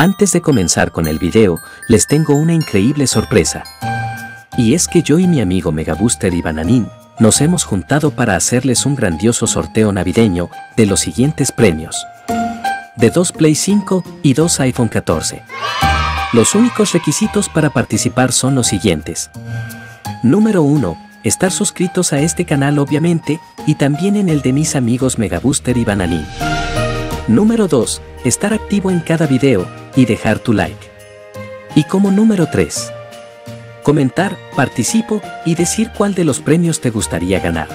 Antes de comenzar con el video, les tengo una increíble sorpresa. Y es que yo y mi amigo Megabuster y Bananín nos hemos juntado para hacerles un grandioso sorteo navideño de los siguientes premios. De 2 Play 5 y 2 iPhone 14. Los únicos requisitos para participar son los siguientes. Número 1. Estar suscritos a este canal obviamente y también en el de mis amigos Megabuster y Bananín. Número 2. Estar activo en cada video y dejar tu like. Y como número 3. Comentar, participo y decir cuál de los premios te gustaría ganar.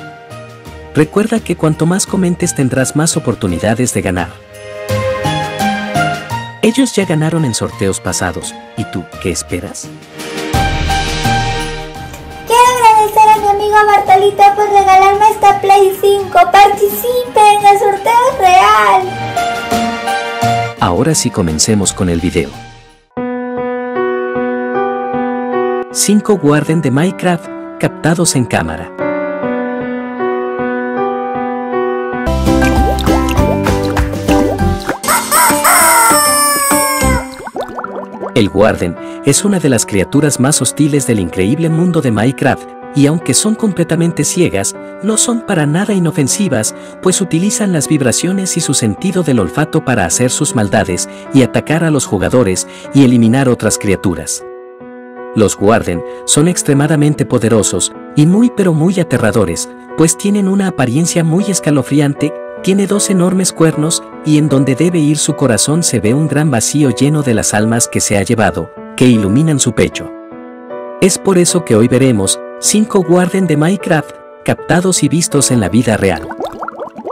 Recuerda que cuanto más comentes tendrás más oportunidades de ganar. Ellos ya ganaron en sorteos pasados, ¿y tú qué esperas? Quiero agradecer a mi amigo Bartolito por regalarme esta Play 5. Participen, el sorteo real. Ahora sí comencemos con el video. 5 Guarden de Minecraft captados en cámara. El Warden es una de las criaturas más hostiles del increíble mundo de Minecraft y aunque son completamente ciegas, no son para nada inofensivas, pues utilizan las vibraciones y su sentido del olfato para hacer sus maldades y atacar a los jugadores y eliminar otras criaturas. Los Warden son extremadamente poderosos y muy pero muy aterradores, pues tienen una apariencia muy escalofriante, tiene dos enormes cuernos y en donde debe ir su corazón se ve un gran vacío lleno de las almas que se ha llevado, que iluminan su pecho. Es por eso que hoy veremos 5 Guarden de Minecraft, captados y vistos en la vida real.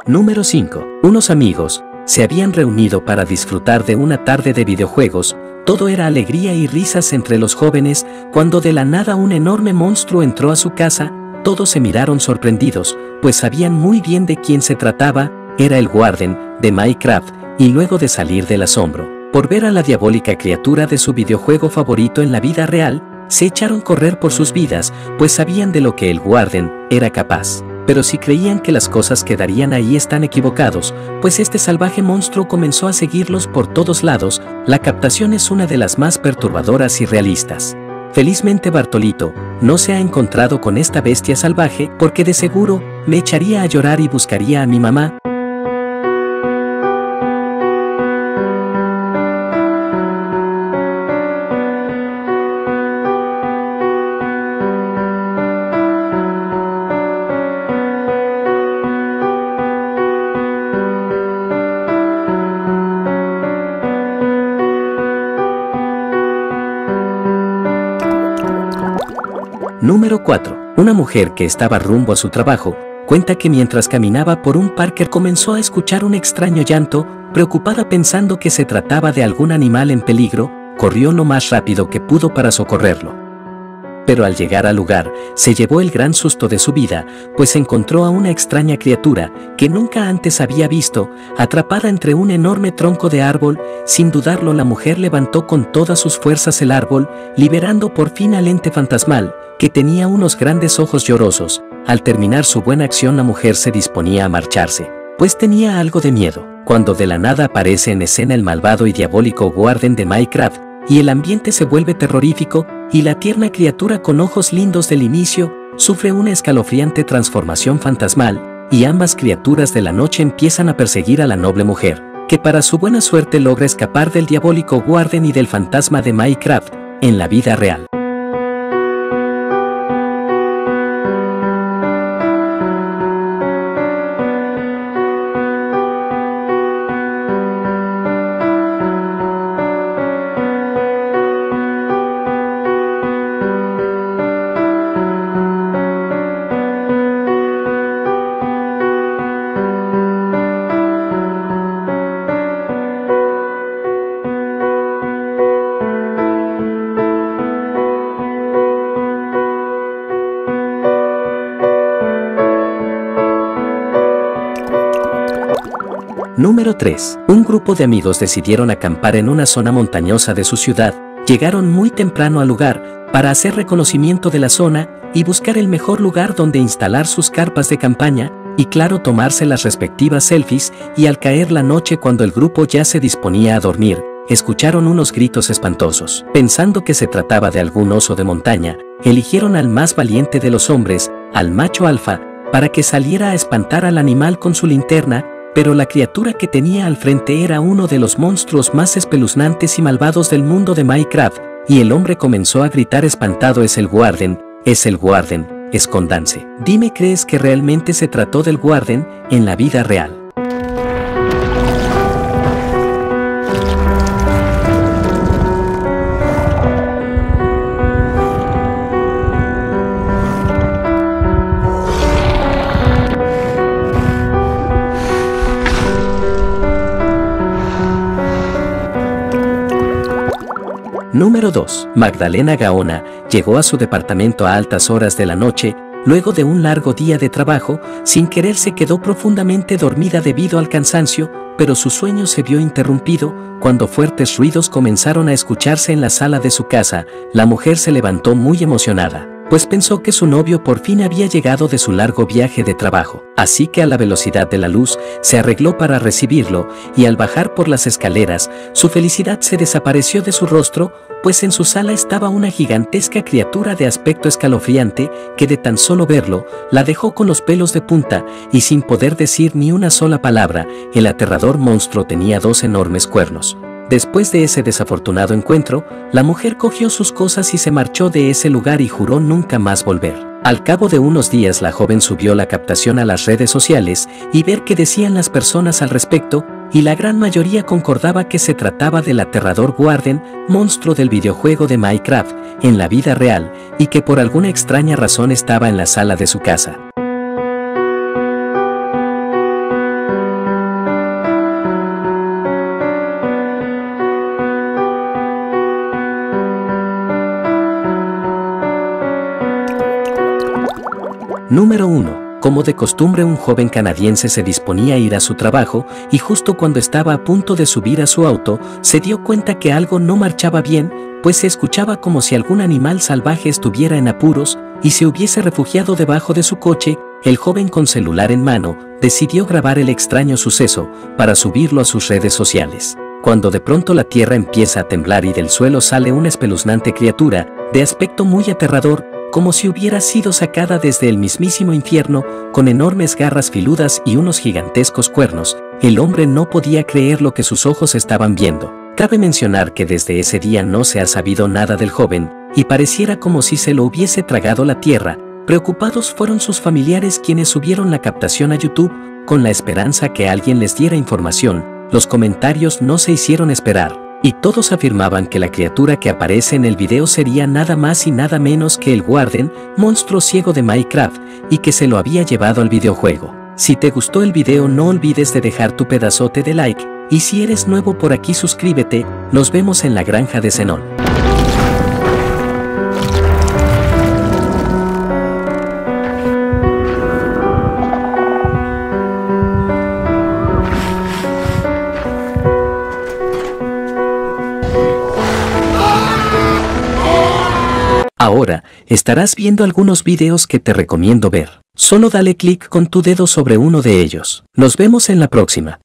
Número 5. Unos amigos se habían reunido para disfrutar de una tarde de videojuegos, todo era alegría y risas entre los jóvenes, cuando de la nada un enorme monstruo entró a su casa, todos se miraron sorprendidos, pues sabían muy bien de quién se trataba, era el Guarden de Minecraft, y luego de salir del asombro, por ver a la diabólica criatura de su videojuego favorito en la vida real, se echaron correr por sus vidas, pues sabían de lo que el Warden era capaz. Pero si creían que las cosas quedarían ahí están equivocados, pues este salvaje monstruo comenzó a seguirlos por todos lados, la captación es una de las más perturbadoras y realistas. Felizmente Bartolito no se ha encontrado con esta bestia salvaje porque de seguro me echaría a llorar y buscaría a mi mamá, Número 4. Una mujer que estaba rumbo a su trabajo, cuenta que mientras caminaba por un parque comenzó a escuchar un extraño llanto, preocupada pensando que se trataba de algún animal en peligro, corrió lo más rápido que pudo para socorrerlo pero al llegar al lugar se llevó el gran susto de su vida, pues encontró a una extraña criatura que nunca antes había visto, atrapada entre un enorme tronco de árbol, sin dudarlo la mujer levantó con todas sus fuerzas el árbol, liberando por fin al ente fantasmal, que tenía unos grandes ojos llorosos. Al terminar su buena acción la mujer se disponía a marcharse, pues tenía algo de miedo, cuando de la nada aparece en escena el malvado y diabólico Guarden de Minecraft, y el ambiente se vuelve terrorífico, y la tierna criatura con ojos lindos del inicio sufre una escalofriante transformación fantasmal, y ambas criaturas de la noche empiezan a perseguir a la noble mujer, que para su buena suerte logra escapar del diabólico Guarden y del fantasma de Minecraft en la vida real. Número 3. Un grupo de amigos decidieron acampar en una zona montañosa de su ciudad, llegaron muy temprano al lugar, para hacer reconocimiento de la zona y buscar el mejor lugar donde instalar sus carpas de campaña, y claro tomarse las respectivas selfies, y al caer la noche cuando el grupo ya se disponía a dormir, escucharon unos gritos espantosos. Pensando que se trataba de algún oso de montaña, eligieron al más valiente de los hombres, al macho alfa, para que saliera a espantar al animal con su linterna, pero la criatura que tenía al frente era uno de los monstruos más espeluznantes y malvados del mundo de Minecraft, y el hombre comenzó a gritar espantado es el Guarden, es el Guarden, escondanse. Dime crees que realmente se trató del Guarden en la vida real. Número 2. Magdalena Gaona llegó a su departamento a altas horas de la noche, luego de un largo día de trabajo, sin querer se quedó profundamente dormida debido al cansancio, pero su sueño se vio interrumpido cuando fuertes ruidos comenzaron a escucharse en la sala de su casa. La mujer se levantó muy emocionada pues pensó que su novio por fin había llegado de su largo viaje de trabajo. Así que a la velocidad de la luz se arregló para recibirlo y al bajar por las escaleras, su felicidad se desapareció de su rostro, pues en su sala estaba una gigantesca criatura de aspecto escalofriante que de tan solo verlo, la dejó con los pelos de punta y sin poder decir ni una sola palabra, el aterrador monstruo tenía dos enormes cuernos. Después de ese desafortunado encuentro, la mujer cogió sus cosas y se marchó de ese lugar y juró nunca más volver. Al cabo de unos días la joven subió la captación a las redes sociales y ver qué decían las personas al respecto, y la gran mayoría concordaba que se trataba del aterrador Guarden, monstruo del videojuego de Minecraft, en la vida real, y que por alguna extraña razón estaba en la sala de su casa. Número 1. Como de costumbre un joven canadiense se disponía a ir a su trabajo y justo cuando estaba a punto de subir a su auto, se dio cuenta que algo no marchaba bien, pues se escuchaba como si algún animal salvaje estuviera en apuros y se hubiese refugiado debajo de su coche, el joven con celular en mano decidió grabar el extraño suceso para subirlo a sus redes sociales. Cuando de pronto la tierra empieza a temblar y del suelo sale una espeluznante criatura, de aspecto muy aterrador, como si hubiera sido sacada desde el mismísimo infierno, con enormes garras filudas y unos gigantescos cuernos, el hombre no podía creer lo que sus ojos estaban viendo. Cabe mencionar que desde ese día no se ha sabido nada del joven, y pareciera como si se lo hubiese tragado la tierra. Preocupados fueron sus familiares quienes subieron la captación a YouTube, con la esperanza que alguien les diera información. Los comentarios no se hicieron esperar y todos afirmaban que la criatura que aparece en el video sería nada más y nada menos que el Warden, monstruo ciego de Minecraft, y que se lo había llevado al videojuego. Si te gustó el video no olvides de dejar tu pedazote de like, y si eres nuevo por aquí suscríbete, nos vemos en la granja de Zenón. Ahora, estarás viendo algunos videos que te recomiendo ver. Solo dale clic con tu dedo sobre uno de ellos. Nos vemos en la próxima.